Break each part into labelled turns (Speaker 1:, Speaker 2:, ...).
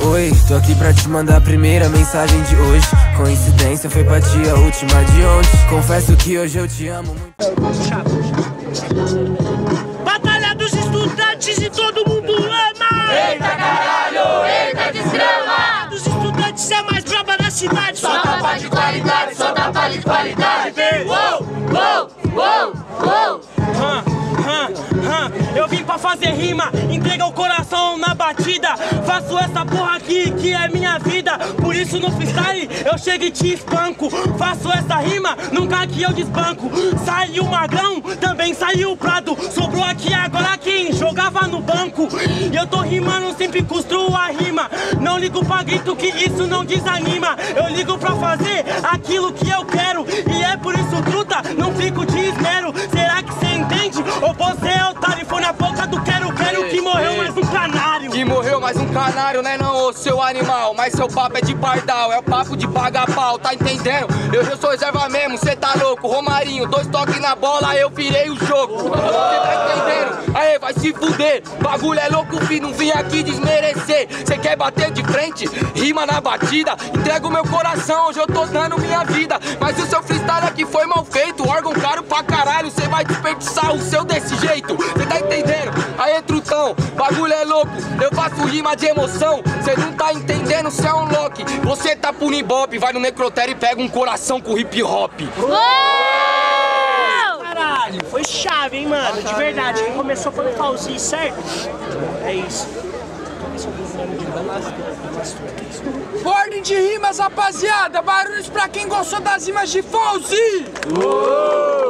Speaker 1: Oi, tô aqui pra te mandar a primeira mensagem de hoje. Coincidência foi pra ti a última de ontem. Confesso que hoje eu te amo muito.
Speaker 2: Batalha dos estudantes e todo mundo ama!
Speaker 3: Eita caralho, eita desgrama!
Speaker 2: Dos estudantes é mais braba da cidade.
Speaker 3: Só tapa de qualidade, só tapa de qualidade. Uou, uou, uou, uou.
Speaker 4: Hã, hã, hã. Eu vim pra fazer rima, entrega o coração na batida. Faço essa porra aqui que é minha vida. Por isso no freestyle eu chego e te espanco. Faço essa rima, nunca que eu desbanco. Saiu o magrão, também saiu o prado. Sobrou aqui agora quem jogava no banco. E eu tô rimando, sempre construo a rima. Não ligo pra grito que isso não desanima. Eu ligo pra fazer aquilo que eu quero. E é por isso, truta, não fico de esmero. Será que você entende? Ou você é mais um canário,
Speaker 5: né não, ô seu animal? Mas seu papo é de pardal, é o papo de paga pau, tá entendendo? Eu já sou reserva mesmo, cê tá louco? Romarinho, dois toques na bola, eu virei o jogo. Cê tá entendendo? Aê, vai se fuder. Bagulho é louco, fi, não vim aqui desmerecer. Cê quer bater de frente? Rima na batida. Entrego meu coração, hoje eu tô dando minha vida. Mas o seu freestyle aqui foi mal feito. Órgão caro pra caralho, cê vai desperdiçar o seu desse jeito. Cê tá entendendo? Rima de emoção, cê não tá entendendo, cê é um Loki Você tá por ibope, vai no necrotério e pega um coração com hip hop
Speaker 2: Caralho, foi chave, hein, mano? De verdade. Quem começou foi o Fauzi, certo? É isso.
Speaker 6: Ordem de rimas, rapaziada! Barulhos pra quem gostou das rimas de Fauzi!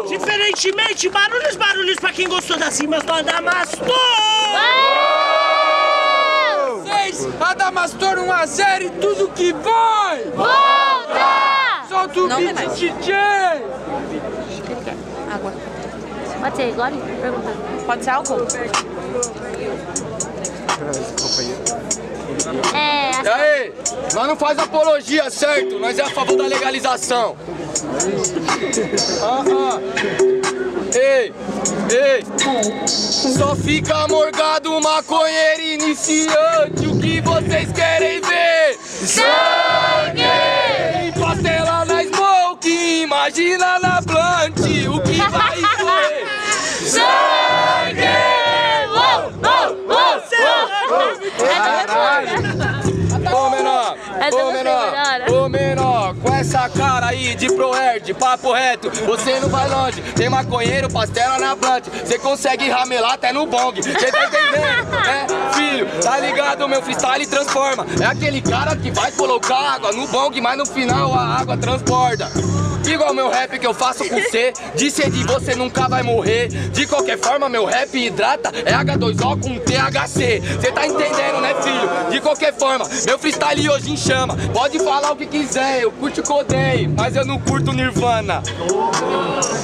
Speaker 2: Diferentemente, barulhos, barulhos pra quem gostou das rimas do Adamastor!
Speaker 6: 6, Adamastor 1 a 0 e tudo que vai!
Speaker 3: Volta!
Speaker 6: Solta o
Speaker 7: Não
Speaker 6: beat,
Speaker 7: mais.
Speaker 6: DJ!
Speaker 7: Água.
Speaker 8: Pode ser igual? Pergunta.
Speaker 7: Pode ser álcool?
Speaker 8: É,
Speaker 5: E aí, nós não faz apologia, certo? Nós é a favor da legalização. Ah, ah. Ei, ei, só fica morgado maconheiro iniciante. O que vocês querem ver? Sangue! Pastela na smoke, imagina na blunt. O que vai ser? Sangue! Uou, uou, uou, Ô menor,
Speaker 8: Essa
Speaker 5: ô menor,
Speaker 8: melhor.
Speaker 5: ô menor, com essa cara aí de proerd, papo reto, você não vai longe. Tem maconheiro, pastela na blunt, você consegue ramelar até no bong. Cê tá entendendo? É, filho, tá ligado? Meu freestyle transforma. É aquele cara que vai colocar água no bong, mas no final a água transporta. Igual meu rap que eu faço com você, de você nunca vai morrer. De qualquer forma, meu rap hidrata é H2O com THC. Cê tá entendendo, né, filho? De qualquer forma, meu freestyle hoje em chama. Pode falar o que quiser, eu curto o que mas eu não curto Nirvana.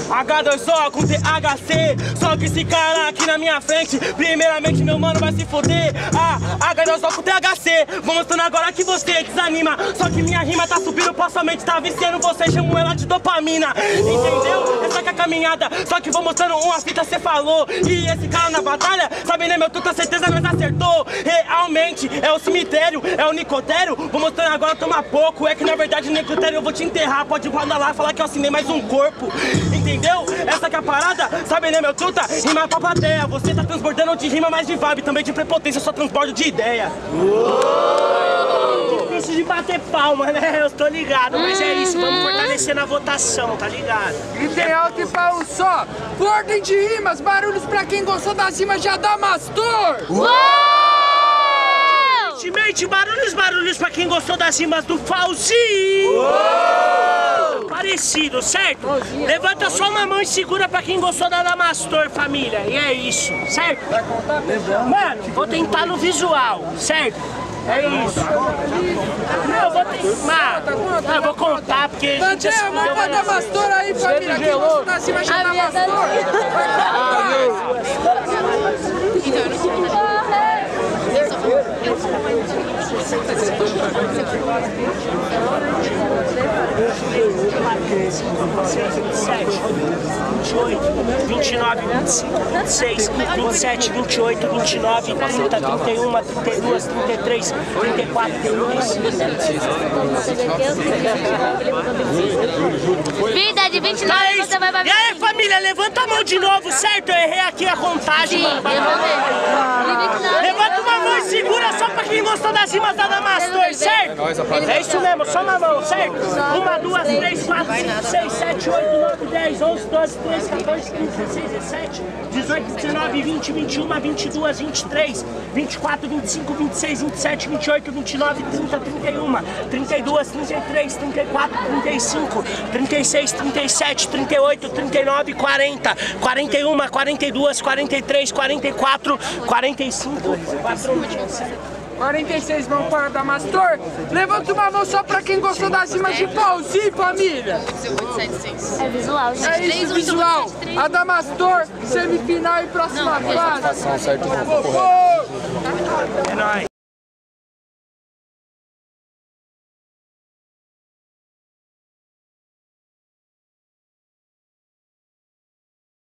Speaker 4: H2O com THC Só que esse cara aqui na minha frente Primeiramente meu mano vai se foder Ah, H2O com THC Vou mostrando agora que você desanima. Só que minha rima tá subindo sua mente Tá viciando você, chamo ela de dopamina. Entendeu? Essa que é a caminhada. Só que vou mostrando uma fita cê falou. E esse cara na batalha Sabe né meu, tu tá certeza nós acertou. Realmente, é o cemitério É o nicotério Vou mostrando agora, toma pouco. É que na verdade nicotério eu vou te enterrar. Pode guardar lá, falar que eu assinei mais um corpo Entendeu? Essa que é a parada, sabe né meu truta? Rima pra plateia, você tá transbordando de rima, mas de vibe, também de prepotência, só transbordo de ideia.
Speaker 2: Difícil de bater palma, né? Eu tô ligado, mas é isso, vamos fortalecer na votação, tá ligado?
Speaker 6: Gritem alto e pra um só! Ordem de rimas, barulhos pra quem gostou das rimas de Adamastor!
Speaker 2: Ultimate, barulhos, barulhos pra quem gostou das rimas do Fauzi! Parecido, certo? Levanta só uma mão e segura pra quem gostou da Damastor, família. E é isso, certo? Mano, vou tentar no visual, certo? É isso. Não, eu vou tentar. Não, eu vou contar porque a gente
Speaker 6: André,
Speaker 2: já
Speaker 6: manda pra Adamastor aí, família! Quem gostou das rimas de Adamastor?
Speaker 2: 25, 26, 27, 28, 29, 25, 26, 27, 28, 29, 30, 31, 32, 33, 34, 35.
Speaker 8: Vida de 29,
Speaker 2: Tá, é isso.
Speaker 8: você vai pra
Speaker 2: E aí, família, levanta a mão de novo, certo? Eu errei aqui a contagem.
Speaker 8: Sim.
Speaker 2: Levanta uma mão e segura só pra quem gostou das rimas da Damastor, certo? É isso mesmo, só uma mão, certo? Uma, duas, três, quatro, cinco, seis, sete, oito, nove, dez, onze, doze, treze, 14, 15, 16, 17, 18, 19, 20, 21, 22, 23, 24, 25, 26, 27, 28, 29, 30, 31, 32, 33, 34, 35, 36, 37, 38, 39, 40, 41, 42, 43, 44, 45, 4,
Speaker 6: 46 vão para Damastor. Levanta uma mão só pra quem gostou das rimas de pauzinho, família.
Speaker 8: É visual, gente.
Speaker 6: É isso, visual. Adamastor, semifinal e próxima fase.
Speaker 2: É nóis.